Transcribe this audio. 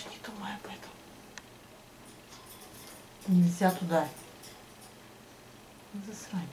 больше не думай об этом. Нельзя туда. Засранец.